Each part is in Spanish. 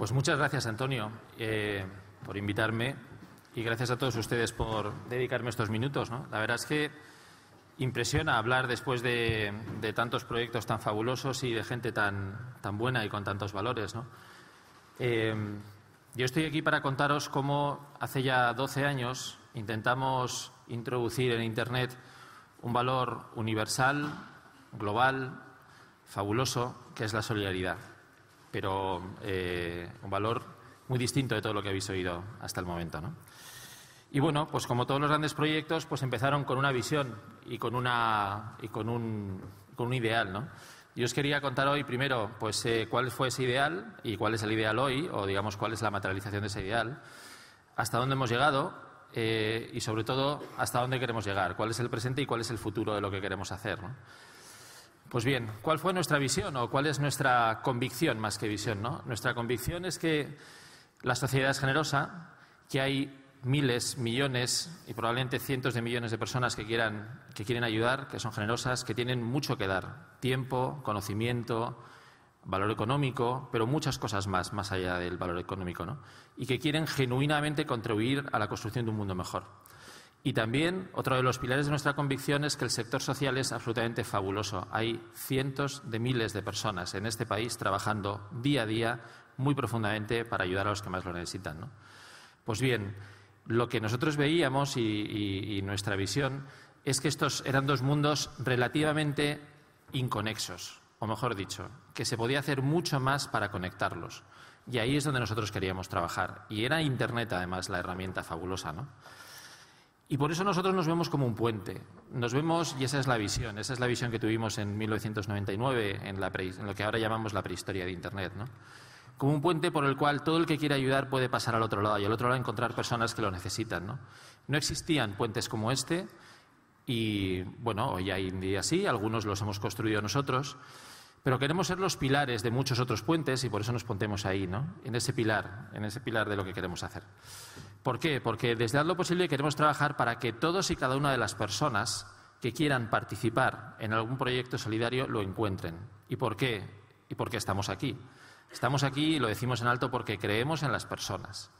Pues muchas gracias, Antonio, eh, por invitarme y gracias a todos ustedes por dedicarme estos minutos. La verdad es que impresiona hablar después de, tantos proyectos tan fabulosos y de gente tan, buena y con tantos valores. Eh, yo estoy aquí para contaros cómo hace ya 12 años intentamos introducir en Internet un valor universal, global, fabuloso, que es la solidaridad, pero eh, un valor muy distinto de todo lo que habéis oído hasta el momento. ¿no? Y bueno, pues como todos los grandes proyectos, pues empezaron con una visión y con, una, y con, un, con un ideal. ¿no? Yo os quería contar hoy primero pues, eh, cuál fue ese ideal y cuál es el ideal hoy, o digamos cuál es la materialización de ese ideal, hasta dónde hemos llegado eh, y sobre todo hasta dónde queremos llegar, cuál es el presente y cuál es el futuro de lo que queremos hacer. Pues bien, ¿cuál fue nuestra visión o cuál es nuestra convicción más que visión? Nuestra convicción es que la sociedad es generosa, que hay miles, millones y probablemente cientos de millones de personas que, quieran, que quieren ayudar, que son generosas, que tienen mucho que dar. Tiempo, conocimiento, valor económico, pero muchas cosas más, más allá del valor económico. Y que quieren genuinamente contribuir a la construcción de un mundo mejor. Y también otro de los pilares de nuestra convicción es que el sector social es absolutamente fabuloso. Hay cientos de miles de personas en este país trabajando día a día muy profundamente para ayudar a los que más lo necesitan. Pues bien, lo que nosotros veíamos y, nuestra visión es que estos eran dos mundos relativamente inconexos, o mejor dicho, que se podía hacer mucho más para conectarlos. Y ahí es donde nosotros queríamos trabajar. Y era Internet, además, la herramienta fabulosa, ¿no? Y por eso nosotros nos vemos como un puente. Nos vemos, y esa es la visión, esa es la visión que tuvimos en 1999, en, en lo que ahora llamamos la prehistoria de Internet, como un puente por el cual todo el que quiera ayudar puede pasar al otro lado y al otro lado encontrar personas que lo necesitan. No, no existían puentes como este y, bueno, hoy hay en día sí, algunos los hemos construido nosotros, pero queremos ser los pilares de muchos otros puentes y por eso nos pontemos ahí, ¿no? En ese pilar, en ese pilar de lo que queremos hacer. ¿Por qué? Porque desde lo posible queremos trabajar para que todos y cada una de las personas que quieran participar en algún proyecto solidario lo encuentren. ¿Y por qué? ¿Y por qué estamos aquí? Estamos aquí y lo decimos en alto porque creemos en las personas.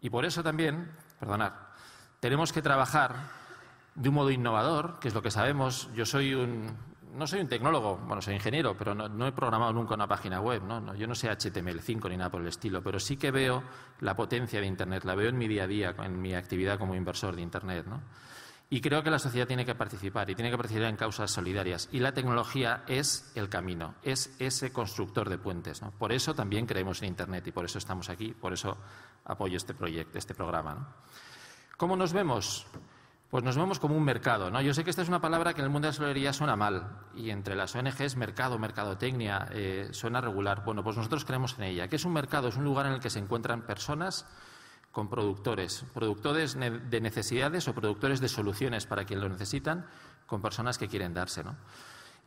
Y por eso también, perdonad, tenemos que trabajar de un modo innovador, que es lo que sabemos. Yo soy un, no soy un tecnólogo, bueno, soy ingeniero, pero no, he programado nunca una página web, ¿no? yo no sé HTML5 ni nada por el estilo, pero sí que veo la potencia de Internet, la veo en mi día a día, en mi actividad como inversor de Internet. ¿no? Y creo que la sociedad tiene que participar y tiene que participar en causas solidarias. Y la tecnología es el camino, es ese constructor de puentes. Por eso también creemos en Internet y por eso estamos aquí, por eso apoyo este proyecto, este programa. ¿Cómo nos vemos? Pues nos vemos como un mercado. ¿no? Yo sé que esta es una palabra que en el mundo de la solidaridad suena mal y entre las ONGs mercado, mercadotecnia, eh, suena regular. Bueno, pues nosotros creemos en ella. ¿Qué es un mercado? Es un lugar en el que se encuentran personas con productores, productores de necesidades o productores de soluciones para quien lo necesitan, con personas que quieren dárselo. ¿no?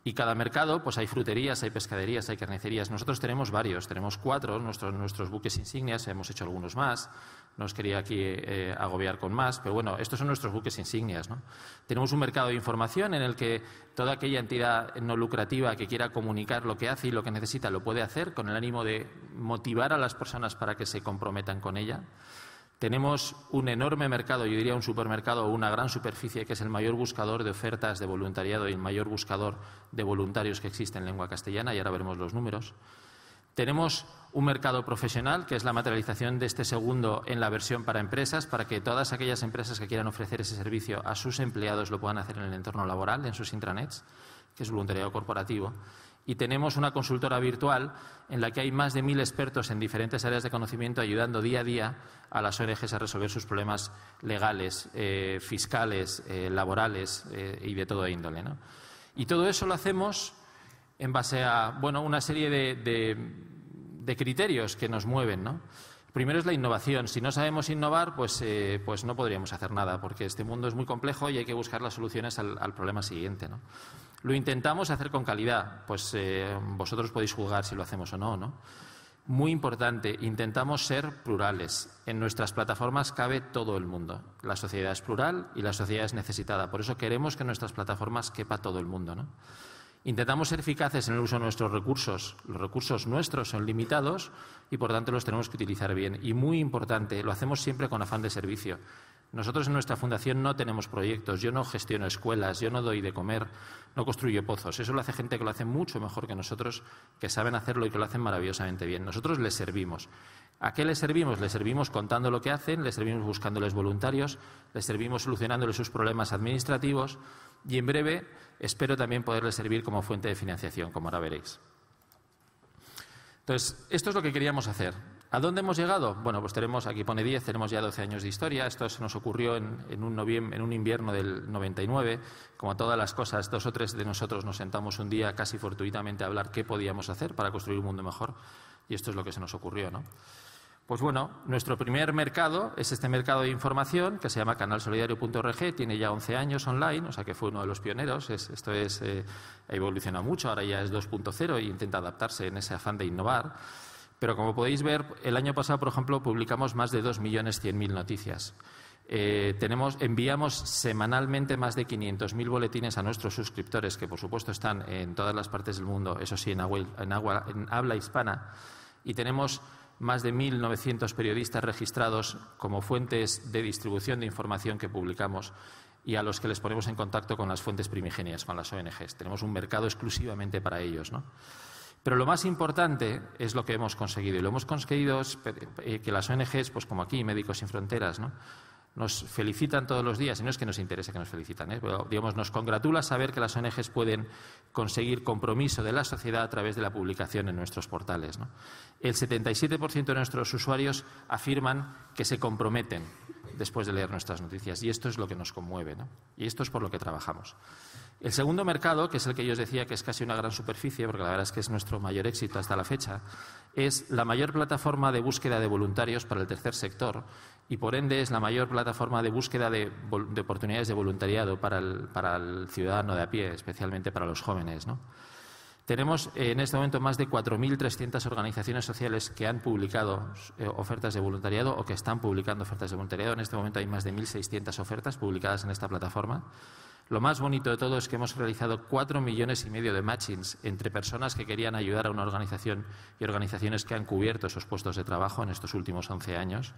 Y cada mercado, pues hay fruterías, hay pescaderías, hay carnicerías. Nosotros tenemos varios, tenemos cuatro, nuestros, nuestros buques insignias, hemos hecho algunos más. No os quería aquí eh, agobiar con más, pero bueno, estos son nuestros buques insignias. ¿no? Tenemos un mercado de información en el que toda aquella entidad no lucrativa que quiera comunicar lo que hace y lo que necesita lo puede hacer con el ánimo de motivar a las personas para que se comprometan con ella. Tenemos un enorme mercado, yo diría un supermercado o una gran superficie, que es el mayor buscador de ofertas de voluntariado y el mayor buscador de voluntarios que existe en lengua castellana, y ahora veremos los números. Tenemos un mercado profesional, que es la materialización de este segundo en la versión para empresas, para que todas aquellas empresas que quieran ofrecer ese servicio a sus empleados lo puedan hacer en el entorno laboral, en sus intranets, que es voluntariado corporativo y tenemos una consultora virtual en la que hay más de mil expertos en diferentes áreas de conocimiento ayudando día a día a las ONGs a resolver sus problemas legales, eh, fiscales, eh, laborales eh, y de todo índole. Y todo eso lo hacemos en base a bueno, una serie de, de, criterios que nos mueven. ¿no? Primero es la innovación. Si no sabemos innovar, pues, pues no podríamos hacer nada, porque este mundo es muy complejo y hay que buscar las soluciones al, al problema siguiente. ¿no? Lo intentamos hacer con calidad, pues eh, vosotros podéis juzgar si lo hacemos o no, ¿no? Muy importante, intentamos ser plurales. En nuestras plataformas cabe todo el mundo. La sociedad es plural y la sociedad es necesitada. Por eso queremos que en nuestras plataformas quepa todo el mundo. ¿no? Intentamos ser eficaces en el uso de nuestros recursos. Los recursos nuestros son limitados y, por tanto, los tenemos que utilizar bien. Y muy importante, lo hacemos siempre con afán de servicio. Nosotros en nuestra fundación no tenemos proyectos, yo no gestiono escuelas, yo no doy de comer, no construyo pozos. Eso lo hace gente que lo hace mucho mejor que nosotros, que saben hacerlo y que lo hacen maravillosamente bien. Nosotros les servimos. ¿A qué les servimos? Les servimos contando lo que hacen, les servimos buscándoles voluntarios, les servimos solucionándoles sus problemas administrativos y en breve espero también poderles servir como fuente de financiación, como ahora veréis. Entonces, esto es lo que queríamos hacer. ¿A dónde hemos llegado? Bueno, pues tenemos, aquí pone 10, tenemos ya 12 años de historia. Esto se nos ocurrió en, un, en un invierno del 99. Como todas las cosas, dos o tres de nosotros nos sentamos un día casi fortuitamente a hablar qué podíamos hacer para construir un mundo mejor. Y esto es lo que se nos ocurrió, ¿no? Pues bueno, nuestro primer mercado es este mercado de información que se llama canalsolidario.org, tiene ya 11 años online, o sea que fue uno de los pioneros. esto es, eh, ha evolucionado mucho, ahora ya es 2.0 e intenta adaptarse en ese afán de innovar. Pero como podéis ver, el año pasado, por ejemplo, publicamos más de 2.100.000 noticias. Eh, tenemos, enviamos semanalmente más de 500.000 boletines a nuestros suscriptores, que por supuesto están en todas las partes del mundo, eso sí, en, en habla hispana. Y tenemos más de 1.900 periodistas registrados como fuentes de distribución de información que publicamos y a los que les ponemos en contacto con las fuentes primigenias, con las ONGs. Tenemos un mercado exclusivamente para ellos. ¿no? Pero lo más importante es lo que hemos conseguido. Y lo hemos conseguido eh, que las ONGs, pues como aquí, Médicos Sin Fronteras, ¿no? Nos felicitan todos los días, y no es que nos interese que nos felicitan, ¿eh? pero digamos, nos congratula saber que las ONGs pueden conseguir compromiso de la sociedad a través de la publicación en nuestros portales. El 77% de nuestros usuarios afirman que se comprometen después de leer nuestras noticias, y esto es lo que nos conmueve, y esto es por lo que trabajamos. El segundo mercado, que es el que yo os decía que es casi una gran superficie, porque la verdad es que es nuestro mayor éxito hasta la fecha, es la mayor plataforma de búsqueda de voluntarios para el tercer sector y, por ende, es la mayor plataforma de búsqueda de, oportunidades de voluntariado para el, ciudadano de a pie, especialmente para los jóvenes. Tenemos en este momento más de 4.300 organizaciones sociales que han publicado eh, ofertas de voluntariado o que están publicando ofertas de voluntariado. En este momento hay más de 1.600 ofertas publicadas en esta plataforma. Lo más bonito de todo es que hemos realizado cuatro millones y medio de matchings entre personas que querían ayudar a una organización y organizaciones que han cubierto esos puestos de trabajo en estos últimos 11 años.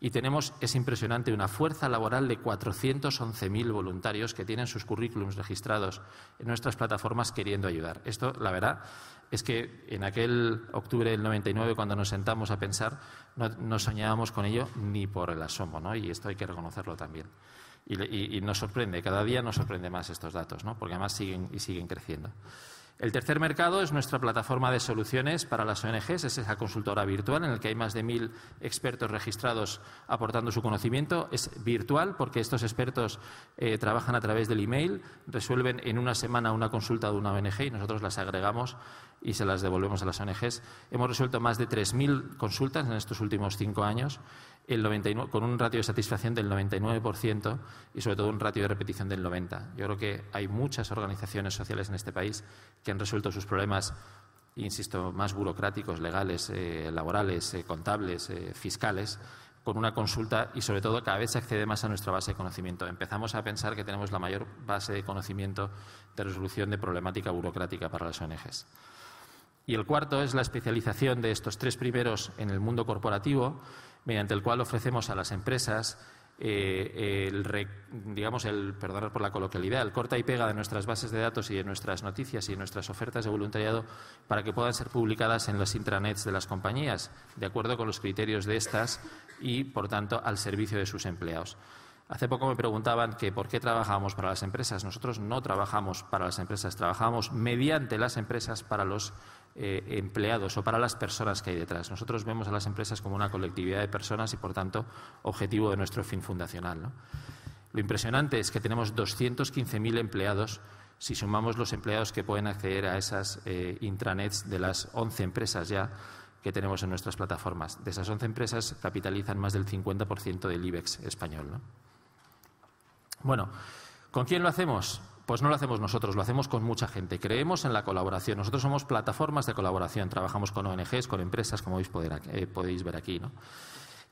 Y tenemos, es impresionante, una fuerza laboral de 411.000 voluntarios que tienen sus currículums registrados en nuestras plataformas queriendo ayudar. Esto, la verdad, es que en aquel octubre del 99, cuando nos sentamos a pensar, no, soñábamos con ello ni por el asomo, ¿no? Y esto hay que reconocerlo también. Y, nos sorprende, cada día nos sorprende más estos datos, ¿no? porque además siguen y siguen creciendo. El tercer mercado es nuestra plataforma de soluciones para las ONGs, es esa consultora virtual en la que hay más de mil expertos registrados aportando su conocimiento. Es virtual porque estos expertos eh, trabajan a través del email, resuelven en una semana una consulta de una ONG y nosotros las agregamos y se las devolvemos a las ONGs. Hemos resuelto más de 3.000 consultas en estos últimos cinco años con un ratio de satisfacción del 99% y sobre todo un ratio de repetición del 90%. Yo creo que hay muchas organizaciones sociales en este país que han resuelto sus problemas, insisto, más burocráticos, legales, eh, laborales, eh, contables, eh, fiscales, con una consulta y sobre todo cada vez se accede más a nuestra base de conocimiento. Empezamos a pensar que tenemos la mayor base de conocimiento de resolución de problemática burocrática para las ONGs. Y el cuarto es la especialización de estos tres primeros en el mundo corporativo mediante el cual ofrecemos a las empresas eh, el, digamos, el, perdonar por la coloquialidad, el corta y pega de nuestras bases de datos y de nuestras noticias y de nuestras ofertas de voluntariado para que puedan ser publicadas en los intranets de las compañías, de acuerdo con los criterios de estas y, por tanto, al servicio de sus empleados. Hace poco me preguntaban que por qué trabajamos para las empresas. Nosotros no trabajamos para las empresas, trabajamos mediante las empresas para los eh, empleados o para las personas que hay detrás. Nosotros vemos a las empresas como una colectividad de personas y, por tanto, objetivo de nuestro fin fundacional. Lo impresionante es que tenemos 215.000 empleados si sumamos los empleados que pueden acceder a esas eh, intranets de las 11 empresas ya que tenemos en nuestras plataformas. De esas 11 empresas capitalizan más del 50% del IBEX español. Bueno, ¿con quién lo hacemos? Pues no lo hacemos nosotros, lo hacemos con mucha gente. Creemos en la colaboración. Nosotros somos plataformas de colaboración. Trabajamos con ONGs, con empresas, como eh, podéis ver aquí.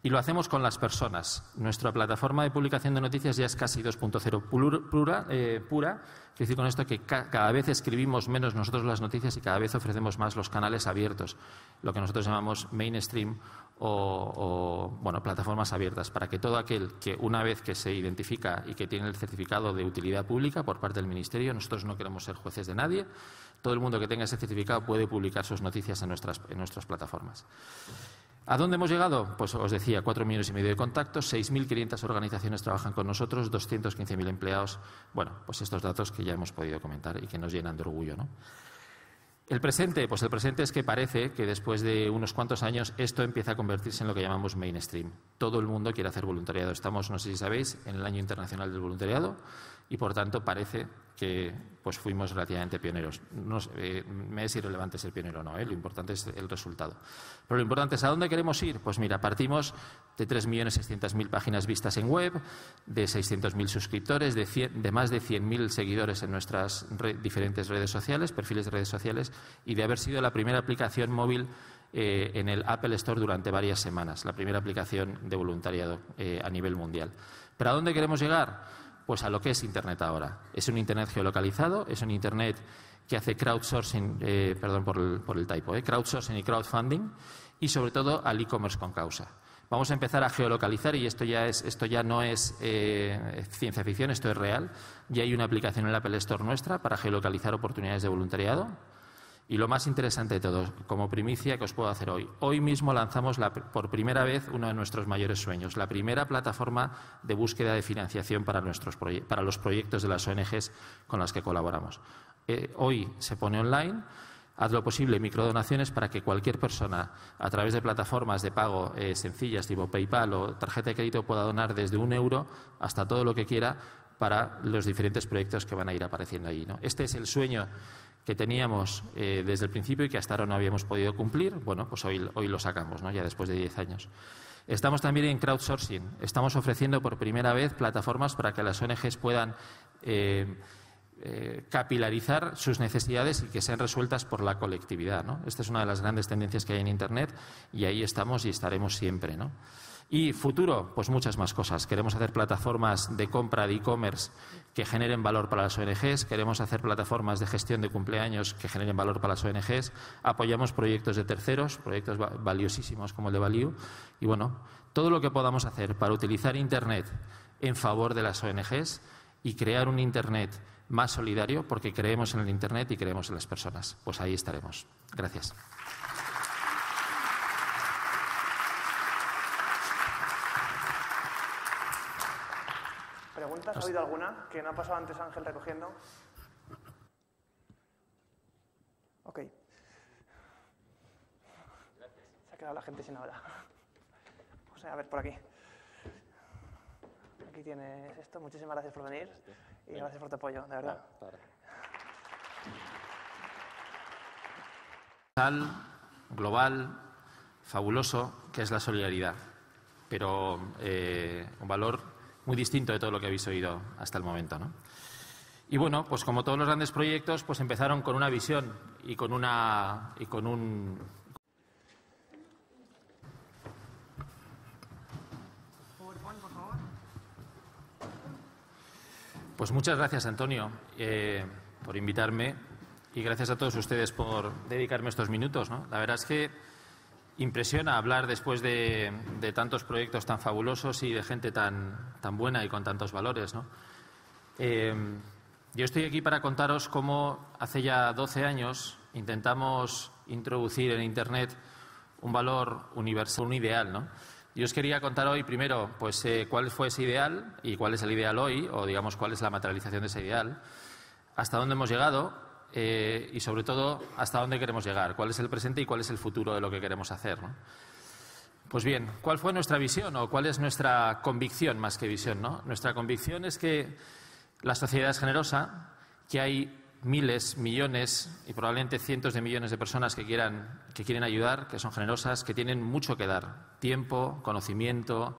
Y lo hacemos con las personas. Nuestra plataforma de publicación de noticias ya es casi 2.0 pura, eh, pura. Quiero decir con esto que cada vez escribimos menos nosotros las noticias y cada vez ofrecemos más los canales abiertos, lo que nosotros llamamos mainstream o, bueno, plataformas abiertas, para que todo aquel que una vez que se identifica y que tiene el certificado de utilidad pública por parte del Ministerio, nosotros no queremos ser jueces de nadie, todo el mundo que tenga ese certificado puede publicar sus noticias en nuestras, en nuestras plataformas. ¿A dónde hemos llegado? Pues os decía, cuatro millones y medio de contactos, 6.500 organizaciones trabajan con nosotros, 215.000 empleados. Bueno, pues estos datos que ya hemos podido comentar y que nos llenan de orgullo. ¿no? El presente, pues el presente es que parece que después de unos cuantos años esto empieza a convertirse en lo que llamamos mainstream. Todo el mundo quiere hacer voluntariado. Estamos, no sé si sabéis, en el año internacional del voluntariado y por tanto parece que pues fuimos relativamente pioneros. No, eh, me es irrelevante ser pionero o no, ¿eh? lo importante es el resultado. Pero lo importante es a dónde queremos ir. Pues mira, partimos de 3.600.000 páginas vistas en web, de 600.000 suscriptores, de, de, más de 100.000 seguidores en nuestras diferentes redes sociales, perfiles de redes sociales, y de haber sido la primera aplicación móvil eh, en el Apple Store durante varias semanas, la primera aplicación de voluntariado a nivel mundial. ¿Pero a dónde queremos llegar? Pues a lo que es Internet ahora. Es un Internet geolocalizado, es un Internet que hace crowdsourcing, eh, perdón por el, por el typo, eh, crowdsourcing y crowdfunding, y sobre todo al e-commerce con causa. Vamos a empezar a geolocalizar y esto ya, es, esto ya no es eh, ciencia ficción, esto es real. Ya hay una aplicación en la Apple Store nuestra para geolocalizar oportunidades de voluntariado. Y lo más interesante de todo, como primicia que os puedo hacer hoy. Hoy mismo lanzamos por primera vez uno de nuestros mayores sueños, la primera plataforma de búsqueda de financiación para, nuestros para los proyectos de las ONGs con las que colaboramos. Eh, hoy se pone online. Haz lo posible microdonaciones para que cualquier persona, a través de plataformas de pago eh, sencillas tipo PayPal o tarjeta de crédito, pueda donar desde un euro hasta todo lo que quiera para los diferentes proyectos que van a ir apareciendo allí. Este es el sueño que teníamos eh, desde el principio y que hasta ahora no habíamos podido cumplir, bueno, pues hoy, hoy lo sacamos, ¿no? ya después de 10 años. Estamos también en crowdsourcing. Estamos ofreciendo por primera vez plataformas para que las ONGs puedan eh, eh, capilarizar sus necesidades y que sean resueltas por la colectividad. ¿no? Esta es una de las grandes tendencias que hay en Internet y ahí estamos y estaremos siempre. ¿no? Y futuro, pues muchas más cosas. Queremos hacer plataformas de compra de e-commerce que generen valor para las ONGs, queremos hacer plataformas de gestión de cumpleaños que generen valor para las ONGs, apoyamos proyectos de terceros, proyectos valiosísimos como el de Value, y bueno, todo lo que podamos hacer para utilizar Internet en favor de las ONGs y crear un Internet más solidario, porque creemos en el Internet y creemos en las personas. Pues ahí estaremos. Gracias. ¿Has oído alguna que no ha pasado antes Ángel recogiendo? Ok. Se ha quedado la gente sin hablar. Vamos a ver por aquí. Aquí tienes esto. Muchísimas gracias por venir y gracias por tu apoyo, de verdad. global, fabuloso, que es la solidaridad, pero eh, un valor muy distinto de todo lo que habéis oído hasta el momento. ¿no? Y bueno, pues como todos los grandes proyectos, pues empezaron con una visión y con una y con un Pues muchas gracias, Antonio, eh, por invitarme y gracias a todos ustedes por dedicarme estos minutos. ¿no? La verdad es que Impresiona hablar después de, tantos proyectos tan fabulosos y de gente tan, buena y con tantos valores. Eh, yo estoy aquí para contaros cómo hace ya 12 años intentamos introducir en Internet un valor universal, un ideal. ¿no? Yo os quería contar hoy primero pues, eh, cuál fue ese ideal y cuál es el ideal hoy, o digamos cuál es la materialización de ese ideal, hasta dónde hemos llegado eh, y sobre todo hasta dónde queremos llegar, cuál es el presente y cuál es el futuro de lo que queremos hacer. Pues bien, ¿cuál fue nuestra visión o cuál es nuestra convicción más que visión? ¿no? Nuestra convicción es que la sociedad es generosa, que hay miles, millones y probablemente cientos de millones de personas que, quieran, que quieren ayudar, que son generosas, que tienen mucho que dar, tiempo, conocimiento,